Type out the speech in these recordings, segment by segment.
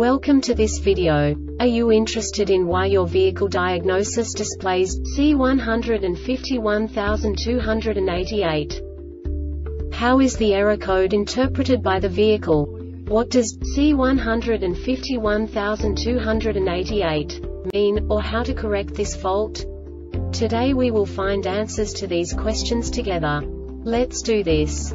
Welcome to this video. Are you interested in why your vehicle diagnosis displays C151288? How is the error code interpreted by the vehicle? What does C151288 mean, or how to correct this fault? Today we will find answers to these questions together. Let's do this.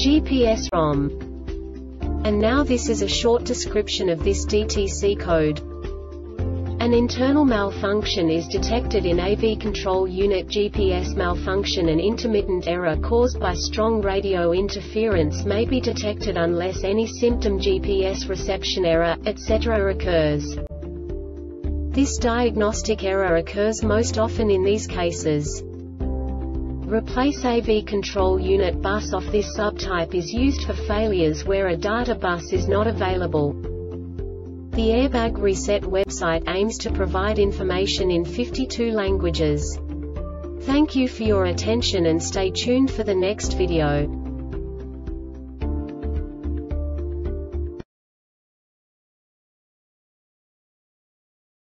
GPS ROM. And now this is a short description of this DTC code. An internal malfunction is detected in AV control unit GPS malfunction and intermittent error caused by strong radio interference may be detected unless any symptom GPS reception error, etc. occurs. This diagnostic error occurs most often in these cases. Replace AV control unit bus off this subtype is used for failures where a data bus is not available. The Airbag Reset website aims to provide information in 52 languages. Thank you for your attention and stay tuned for the next video.